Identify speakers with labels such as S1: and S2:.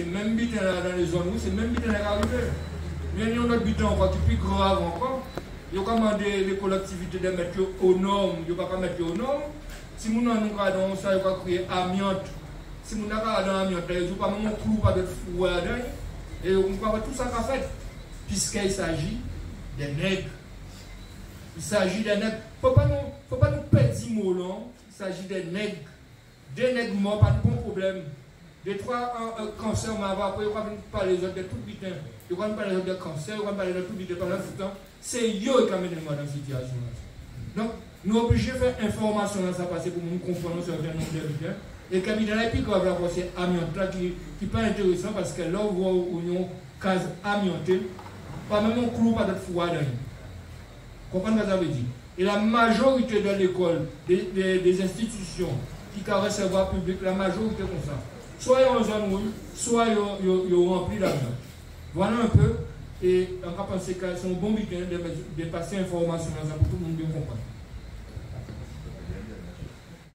S1: c'est même là dans les zones où c'est même bitin qui est arrivé. Il y a un autre bitin encore plus grave encore. Il y a commandé les collectivités de mettre aux normes, il n'y a pas mettre aux normes. Si nous avons un ça, il va créer amiante. Si nous avons un amiante, il n'y a pas un clou, pas de fou là-dedans. Et on va tout ça qu'a fait. Puisqu'il s'agit des nègres. Il s'agit des nègres. Il ne faut pas nous perdre des mots, non. Il s'agit des nègres. Des nègres morts, pas de bon problème. Des trois cancers, mais après, on va parler des autres de tout. On va parler des autres de cancer, on va de tout bitin pendant tout temps. C'est eux qui amènent moi dans cette situation. Donc, nous sommes obligés de faire information dans ça passer pour nous comprendre sur un nombre de bitins. Et comme il y a plus grave c'est amiante là qui n'est pas intéressant parce que là, on voit une case amiantée, pas même un clou, pas de foie dedans. Comprenez ce que ça veut dire? Et la majorité de l'école, des, des, des, institutions qui ont recevoir public, la majorité comme ça. Soit ils ont rouge, soit ils ont rempli l'amiante. Voilà un peu. Et on va penser que c'est un bon week-end de, passer information pour tout le monde bien